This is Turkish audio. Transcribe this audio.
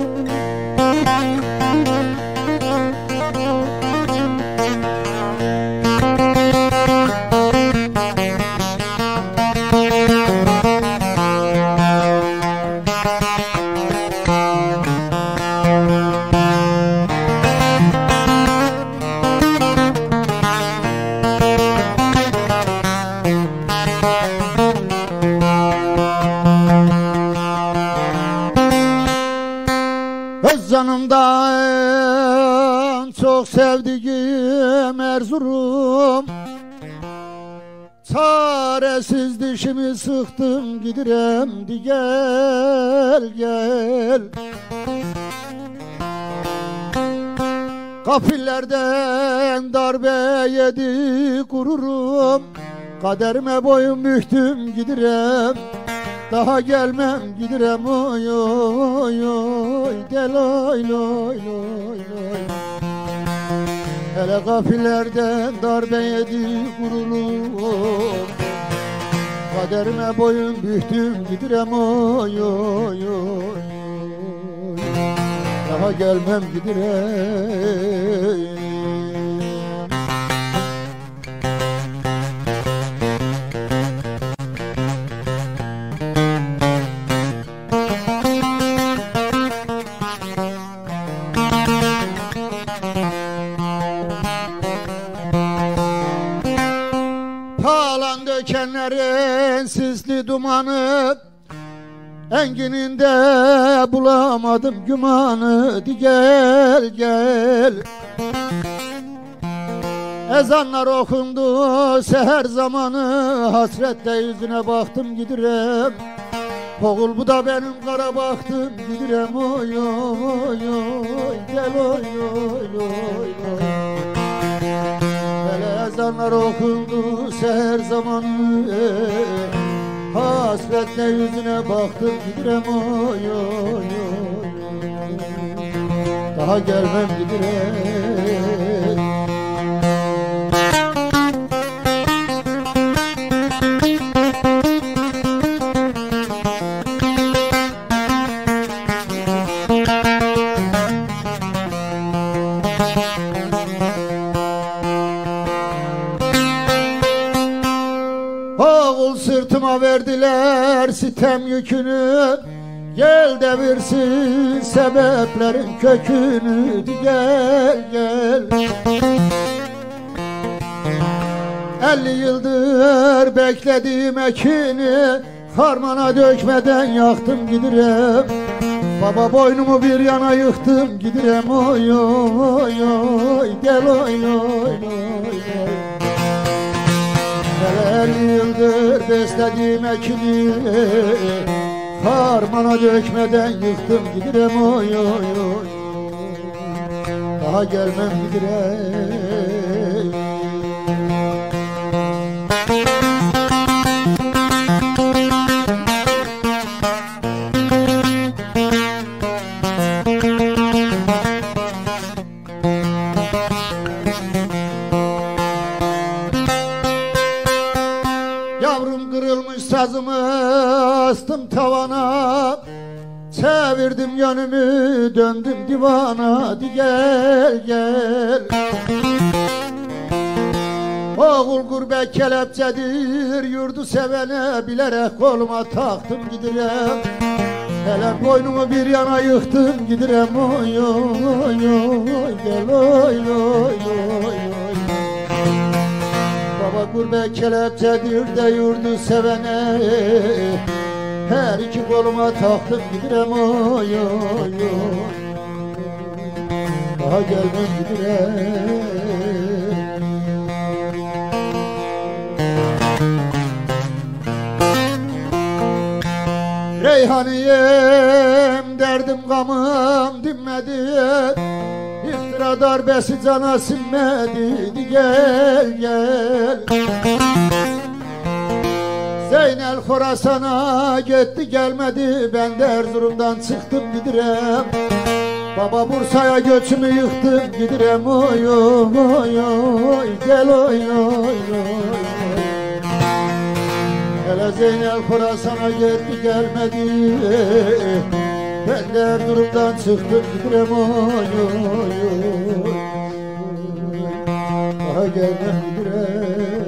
Música Öz canımdan çok sevdiğim Erzurum. Çaresiz dişimi sıktım gidirem di gel. Gel Kafillerden darbe yedi gururum. Kaderime boyun büktüm gidirem daha gelmem gidirem oy oy oy. Del oy loy loy loy. Hele gafillerden darbe yedi gurulum Kaderime boyun büktüm gidirem oy oy oy Daha gelmem gidirem Palan dökenlerin sisli dumanı. Engininde bulamadım gümanı. Di gel gel. Ezanlar okundu seher zamanı. Hasretle yüzüne baktım gidirem. Oğul bu da benim kara baktım. Gidirem oy oy oy. Gel oy oy oy oy ezanlar okundu seher zamanı. Hasretle yüzüne baktım gidirem oy oy oy Daha gelmem gidirem sırtıma verdiler sitem yükünü. Gel devirsin sebeplerin kökünü. Gel gel. Elli yıldır beklediğim ekini. Harmana dökmeden yaktım gidirem. Baba boynumu bir yana yıktım gidirem. Oy oy oy Gel oy oy oy oy Neler yıldır beslediğim ekini Harmana dökmeden yıktım gidirem oy oy oy. Daha gelmem gidirem tavana Çevirdim yönümü döndüm divana Hadi gel gel. Oğul gurbet kelepçedir yurdu sevene Bilerek koluma taktım gidirem. Hele boynumu bir yana yıktım gidirem Oy oy oy gel oy oy oy oy. Baba gurbet kelepçedir de yurdu sevene Her iki koluma taktım gidirem oy oy oy. Daha gelmem gidirem Reyhaniyem derdim gamım dinmedi. İftira darbesi cana sinmedi. Gel gel Zeynel Khorasan'a gitti gelmedi. Ben de Erzurum'dan çıktım gidirem. Baba Bursa'ya göçümü yıktım gidirem. Oy oy oy Gel oy oy oy. Hele Zeynel Khorasan'a gitti gelmedi. Ben de durumdan çıktım gidirem. Oy oy oy. Daha gelmem gidirem